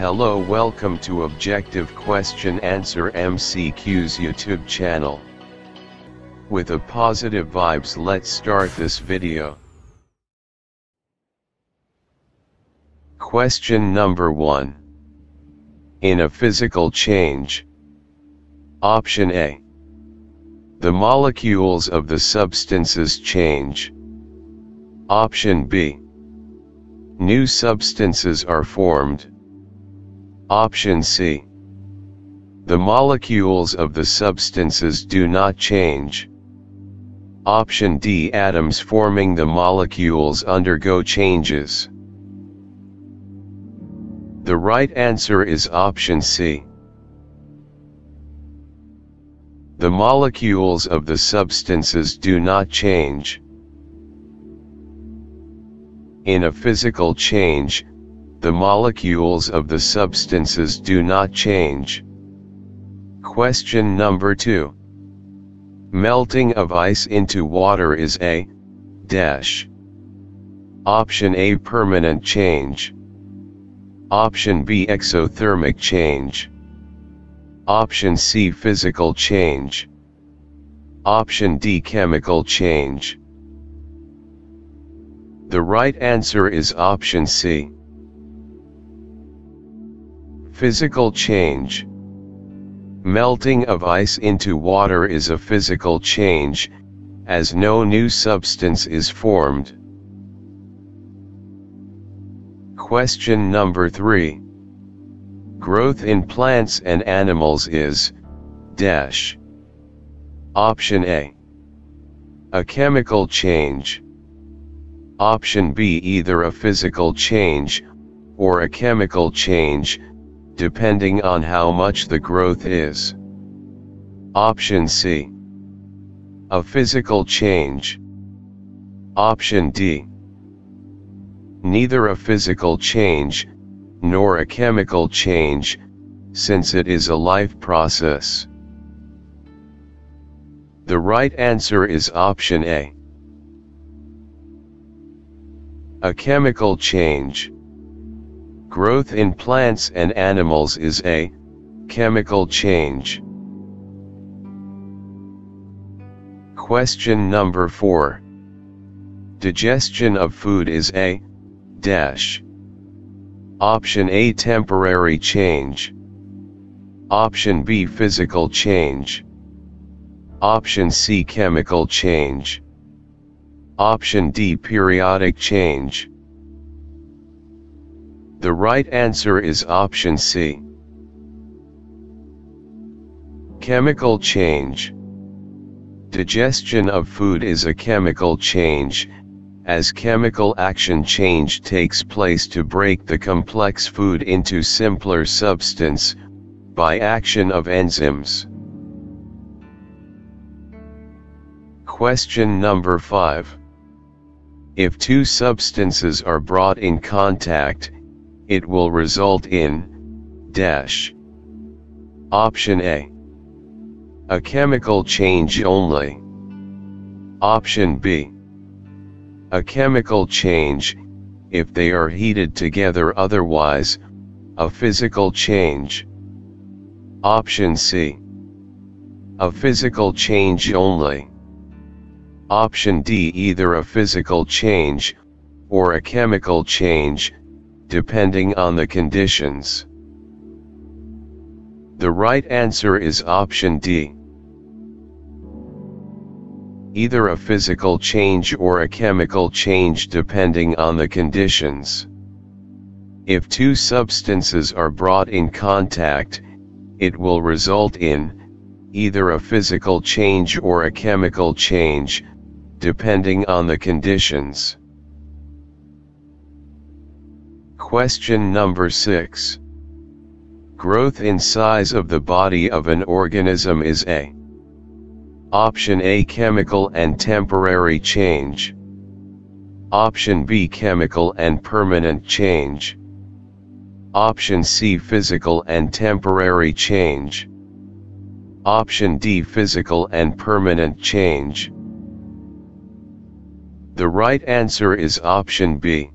Hello welcome to Objective Question Answer MCQ's YouTube channel. With a positive vibes let's start this video. Question number 1. In a physical change. Option A. The molecules of the substances change. Option B. New substances are formed. Option C. The molecules of the substances do not change. Option D. Atoms forming the molecules undergo changes. The right answer is option C. The molecules of the substances do not change. In a physical change, the molecules of the substances do not change. Question number 2. Melting of ice into water is a dash. Option A permanent change. Option B exothermic change. Option C physical change. Option D chemical change. The right answer is option C. Physical change. Melting of ice into water is a physical change, as no new substance is formed. Question number 3. Growth in plants and animals is, dash. Option A. A chemical change. Option B either a physical change, or a chemical change, depending on how much the growth is. Option C. A physical change. Option D. Neither a physical change, nor a chemical change, since it is a life process. The right answer is option A. A chemical change. Growth in plants and animals is a chemical change. Question number 4. Digestion of food is a dash. Option A temporary change. Option B physical change. Option C chemical change. Option D periodic change. The right answer is option C. Chemical change. Digestion of food is a chemical change, as chemical action change takes place to break the complex food into simpler substance, by action of enzymes. Question number 5. If two substances are brought in contact, it will result in dash. Option A. A chemical change only. Option B. A chemical change, if they are heated together otherwise, a physical change. Option C. A physical change only. Option D either a physical change, or a chemical change, depending on the conditions. The right answer is option D. Either a physical change or a chemical change depending on the conditions. If two substances are brought in contact, it will result in, either a physical change or a chemical change, depending on the conditions. Question number 6. Growth in size of the body of an organism is A. Option A chemical and temporary change. Option B chemical and permanent change. Option C physical and temporary change. Option D physical and permanent change. The right answer is option B.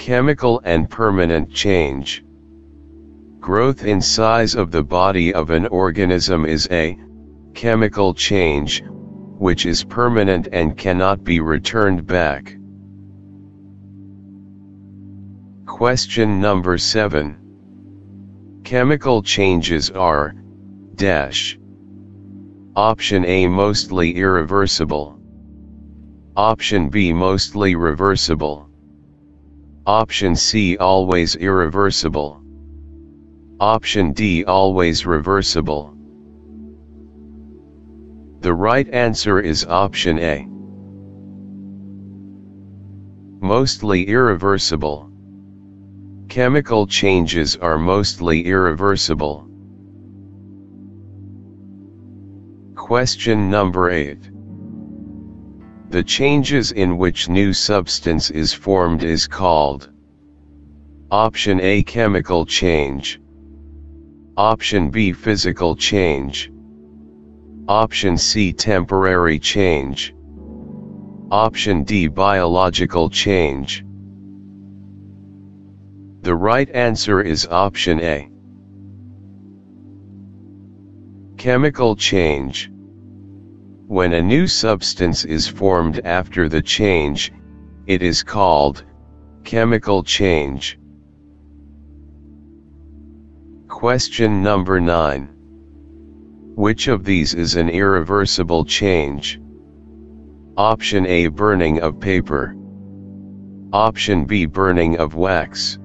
Chemical and permanent change. Growth in size of the body of an organism is a chemical change, which is permanent and cannot be returned back. Question number 7. Chemical changes are, dash. Option A mostly irreversible. Option B mostly reversible. Option C always irreversible. Option D always reversible. The right answer is option A. Mostly irreversible. Chemical changes are mostly irreversible. Question number 8. The changes in which new substance is formed is called Option A chemical change Option B physical change Option C temporary change Option D biological change. The right answer is option A. Chemical change When a new substance is formed after the change, it is called chemical change. Question number 9. Which of these is an irreversible change? Option A burning of paper. Option B burning of wax.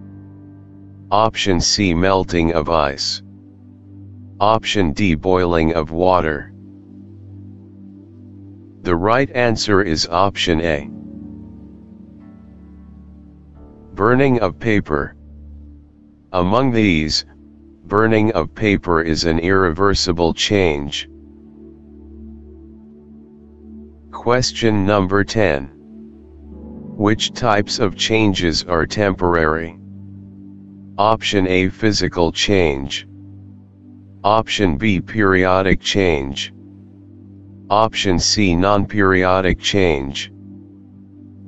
Option C melting of ice. Option D boiling of water. The right answer is option A. Burning of paper. Among these, burning of paper is an irreversible change. Question number 10. Which types of changes are temporary? Option A physical change. Option B periodic change. Option C non-periodic change.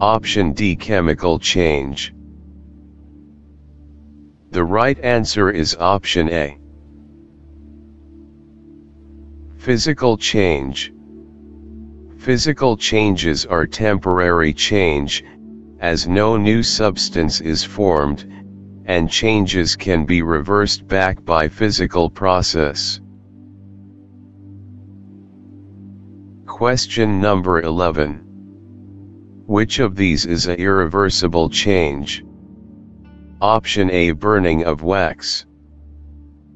Option D chemical change. The right answer is option A. Physical change. Physical changes are temporary change, as no new substance is formed, and changes can be reversed back by physical process. Question number 11. Which of these is a irreversible change? Option A burning of wax.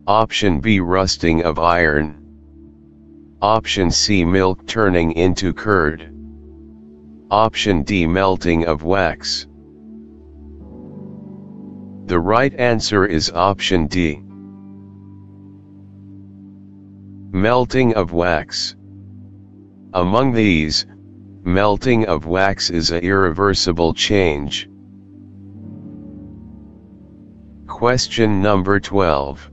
Option B rusting of iron. Option C milk turning into curd. Option D melting of wax. The right answer is option D. Melting of wax. Among these, melting of wax is a irreversible change. Question number 12.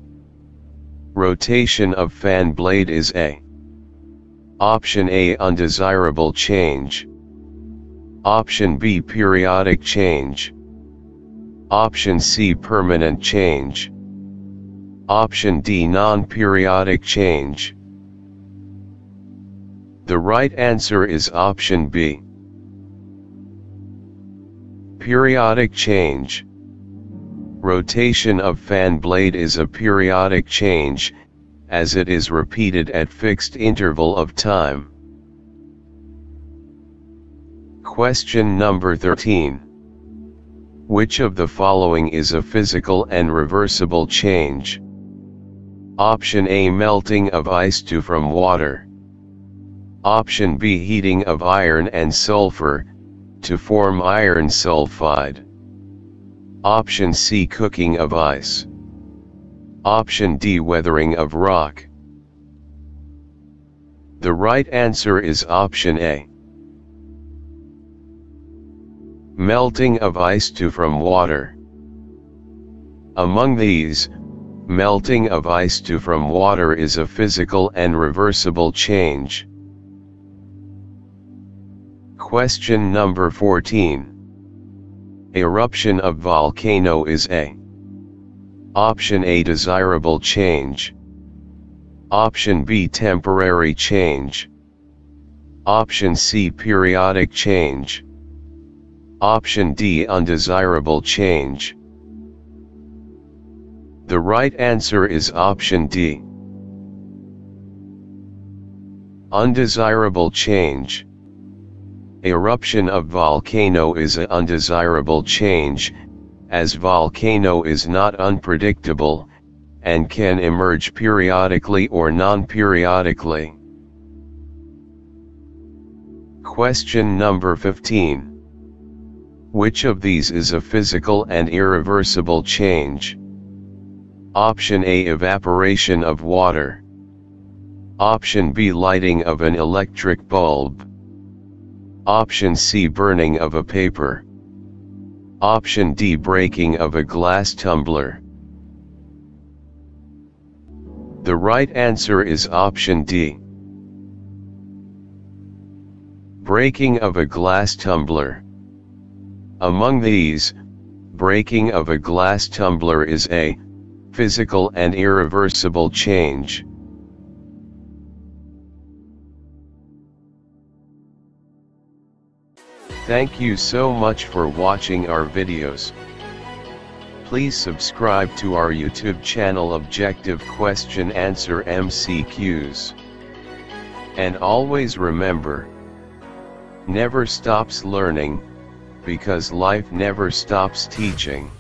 Rotation of fan blade is A. Option A undesirable change. Option B periodic change. Option C permanent change. Option D non-periodic change. The right answer is option B. Periodic change. Rotation of fan blade is a periodic change, as it is repeated at fixed interval of time. Question number 13. Which of the following is a physical and reversible change? Option A melting of ice to from water. Option B heating of iron and sulfur, to form iron sulfide. Option C cooking of ice. Option D weathering of rock. The right answer is option A. Melting of ice to from water. Among these, melting of ice to from water is a physical and reversible change. Question number 14. Eruption of volcano is A. Option A desirable change. Option B temporary change. Option C periodic change. Option D undesirable change. The right answer is option D. Undesirable change. Eruption of volcano is an undesirable change, as volcano is not unpredictable, and can emerge periodically or non-periodically. Question number 15. Which of these is a physical and irreversible change? Option A Evaporation of water. Option B Lighting of an electric bulb. Option C Burning of a paper. Option D Breaking of a glass tumbler. The right answer is option D. Breaking of a glass tumbler. Among these, breaking of a glass tumbler is a physical and irreversible change. Thank you so much for watching our videos. Please subscribe to our YouTube channel Objective Question Answer MCQs. And always remember, never stops learning, because life never stops teaching.